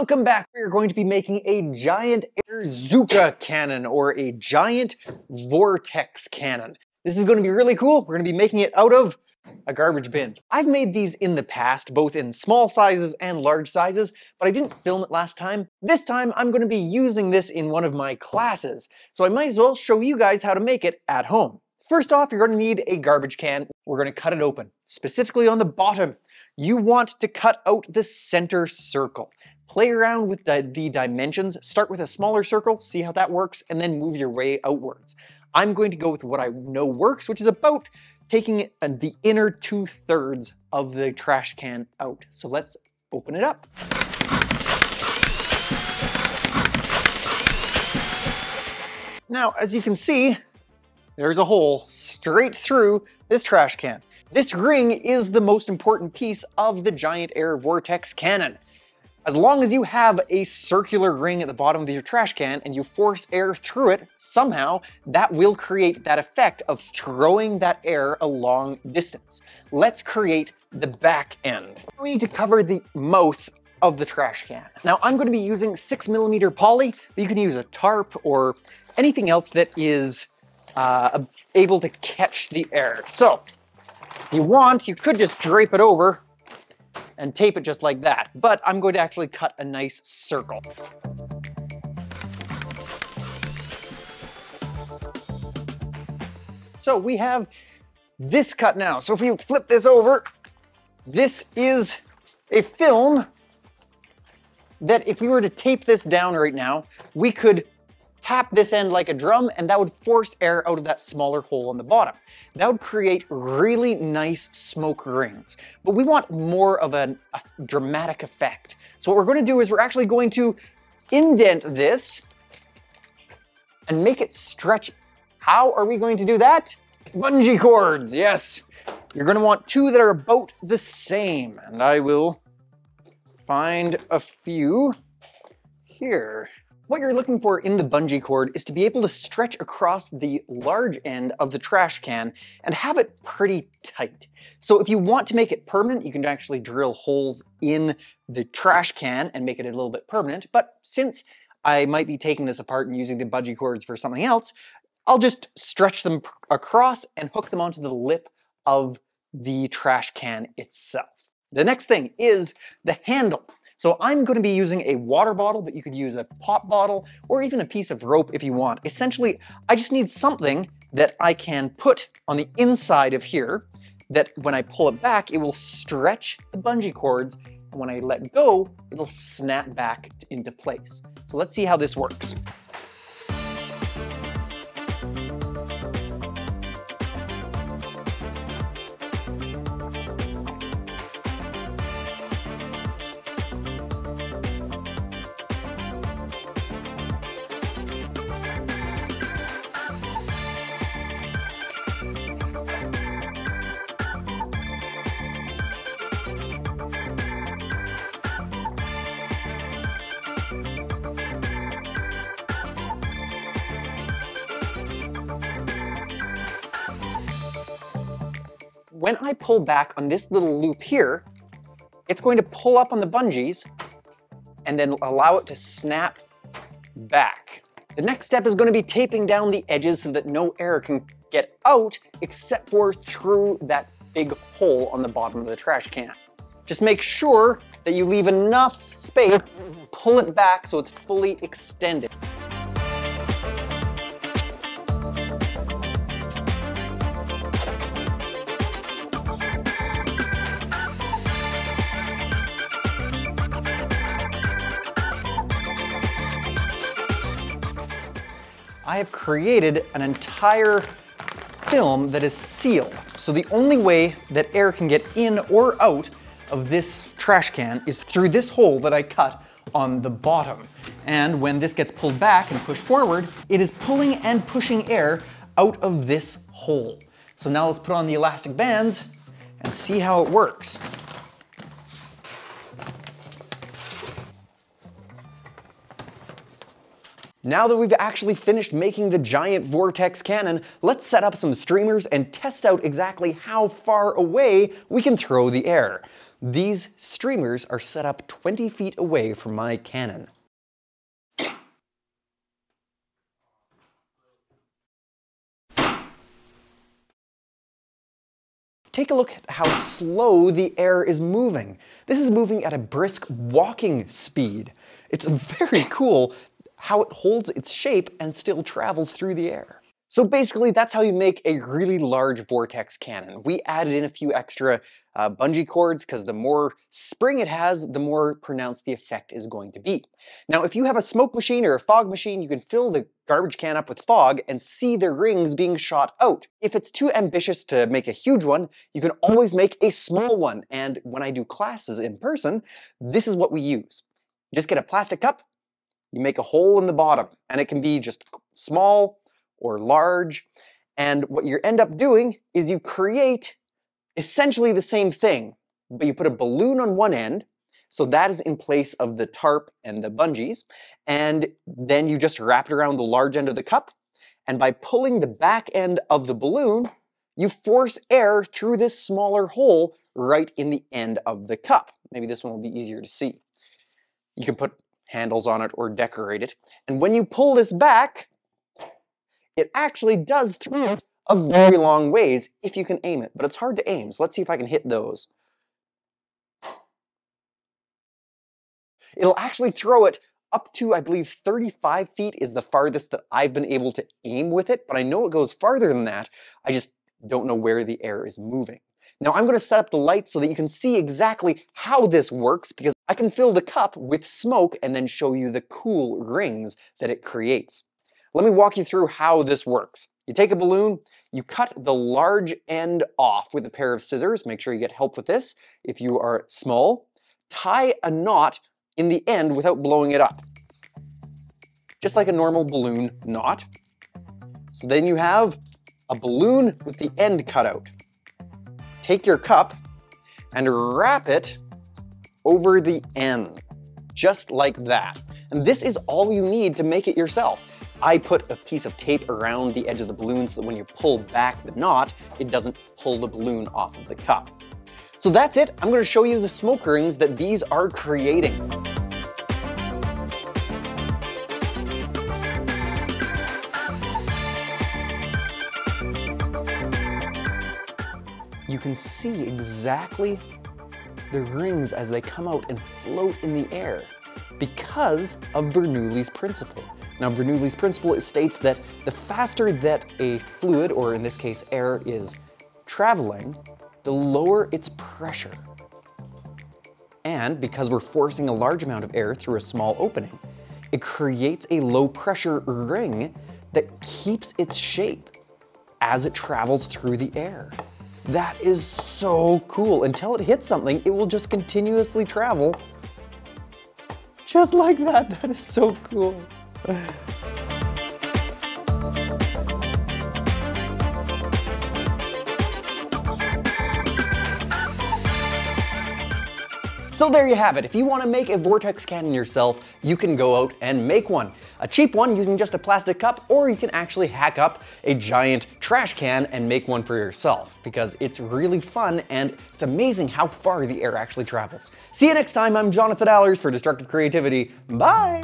Welcome back. We are going to be making a giant Airzooka cannon or a giant vortex cannon. This is going to be really cool. We're going to be making it out of a garbage bin. I've made these in the past, both in small sizes and large sizes, but I didn't film it last time. This time I'm going to be using this in one of my classes, so I might as well show you guys how to make it at home. First off, you're going to need a garbage can. We're going to cut it open, specifically on the bottom. You want to cut out the center circle. Play around with the, the dimensions. Start with a smaller circle, see how that works, and then move your way outwards. I'm going to go with what I know works, which is about taking uh, the inner two thirds of the trash can out. So let's open it up. Now, as you can see, there's a hole straight through this trash can. This ring is the most important piece of the giant air vortex cannon. As long as you have a circular ring at the bottom of your trash can and you force air through it, somehow that will create that effect of throwing that air a long distance. Let's create the back end. We need to cover the mouth of the trash can. Now I'm going to be using six millimeter poly, but you can use a tarp or anything else that is uh, able to catch the air. So if you want, you could just drape it over and tape it just like that. But I'm going to actually cut a nice circle. So we have this cut now. So if we flip this over, this is a film that if we were to tape this down right now, we could tap this end like a drum and that would force air out of that smaller hole on the bottom. That would create really nice smoke rings. But we want more of an, a dramatic effect. So what we're going to do is we're actually going to indent this and make it stretch. How are we going to do that? Bungee cords, yes. You're going to want two that are about the same. And I will find a few here. What you're looking for in the bungee cord is to be able to stretch across the large end of the trash can and have it pretty tight. So if you want to make it permanent, you can actually drill holes in the trash can and make it a little bit permanent. But since I might be taking this apart and using the bungee cords for something else, I'll just stretch them across and hook them onto the lip of the trash can itself. The next thing is the handle. So I'm going to be using a water bottle, but you could use a pop bottle or even a piece of rope if you want. Essentially, I just need something that I can put on the inside of here that when I pull it back, it will stretch the bungee cords. And when I let go, it'll snap back into place. So let's see how this works. When I pull back on this little loop here, it's going to pull up on the bungees and then allow it to snap back. The next step is going to be taping down the edges so that no air can get out except for through that big hole on the bottom of the trash can. Just make sure that you leave enough space, pull it back so it's fully extended. I have created an entire film that is sealed. So the only way that air can get in or out of this trash can is through this hole that I cut on the bottom. And when this gets pulled back and pushed forward, it is pulling and pushing air out of this hole. So now let's put on the elastic bands and see how it works. Now that we've actually finished making the giant vortex cannon, let's set up some streamers and test out exactly how far away we can throw the air. these streamers are set up 20 feet away from my cannon. Take a look at how slow the air is moving. This is moving at a brisk walking speed. It's very cool how it holds its shape and still travels through the air. So basically, that's how you make a really large vortex cannon. We added in a few extra uh, bungee cords because the more spring it has, the more pronounced the effect is going to be. Now, if you have a smoke machine or a fog machine, you can fill the garbage can up with fog and see the rings being shot out. If it's too ambitious to make a huge one, you can always make a small one. And when I do classes in person, this is what we use. Just get a plastic cup, you make a hole in the bottom, and it can be just small, or large. And what you end up doing is you create essentially the same thing, but you put a balloon on one end, so that is in place of the tarp and the bungees, and then you just wrap it around the large end of the cup, and by pulling the back end of the balloon, you force air through this smaller hole right in the end of the cup. Maybe this one will be easier to see. You can put handles on it or decorate it, and when you pull this back, it actually does throw it a very long ways if you can aim it, but it's hard to aim, so let's see if I can hit those. It'll actually throw it up to, I believe, 35 feet is the farthest that I've been able to aim with it, but I know it goes farther than that. I just don't know where the air is moving. Now I'm going to set up the lights so that you can see exactly how this works because I can fill the cup with smoke and then show you the cool rings that it creates. Let me walk you through how this works. You take a balloon, you cut the large end off with a pair of scissors. Make sure you get help with this if you are small. Tie a knot in the end without blowing it up. Just like a normal balloon knot. So then you have a balloon with the end cut out. Take your cup and wrap it over the end, just like that. And this is all you need to make it yourself. I put a piece of tape around the edge of the balloon so that when you pull back the knot, it doesn't pull the balloon off of the cup. So that's it. I'm going to show you the smoke rings that these are creating. You can see exactly the rings as they come out and float in the air because of Bernoulli's principle. Now, Bernoulli's principle states that the faster that a fluid, or in this case air, is traveling, the lower its pressure. And because we're forcing a large amount of air through a small opening, it creates a low pressure ring that keeps its shape as it travels through the air. That is so cool. Until it hits something, it will just continuously travel just like that. That is so cool. So there you have it. If you want to make a vortex cannon yourself, you can go out and make one. A cheap one using just a plastic cup, or you can actually hack up a giant trash can and make one for yourself because it's really fun and it's amazing how far the air actually travels. See you next time. I'm Jonathan Allers for Destructive Creativity. Bye!